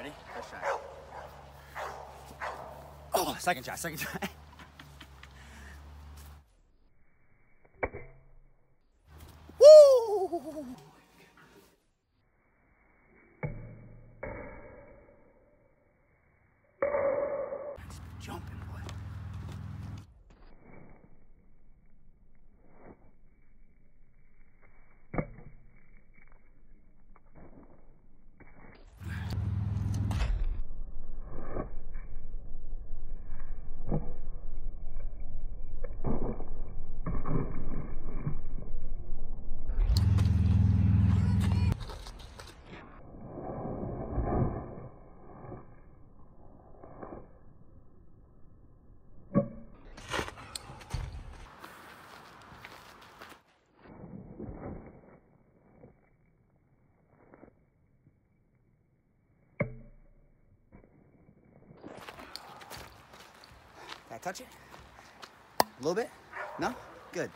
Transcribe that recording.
Ready? First try. Oh, second try, second try. Woo! Touch it? A little bit? No? Good.